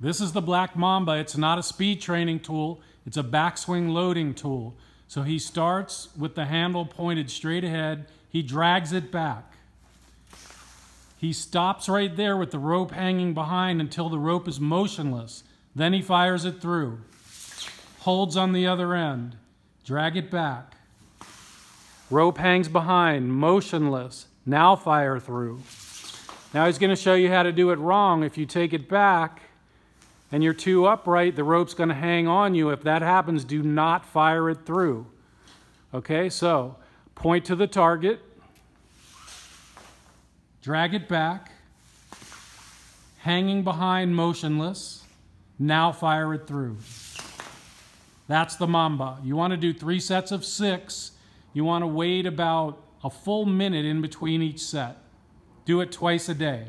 This is the Black Mamba. It's not a speed training tool, it's a backswing loading tool. So he starts with the handle pointed straight ahead, he drags it back. He stops right there with the rope hanging behind until the rope is motionless. Then he fires it through. Holds on the other end. Drag it back. Rope hangs behind, motionless. Now fire through. Now he's going to show you how to do it wrong. If you take it back and you're too upright, the rope's going to hang on you. If that happens, do not fire it through. Okay, so point to the target, drag it back, hanging behind, motionless. Now fire it through. That's the Mamba. You want to do three sets of six. You want to wait about a full minute in between each set. Do it twice a day.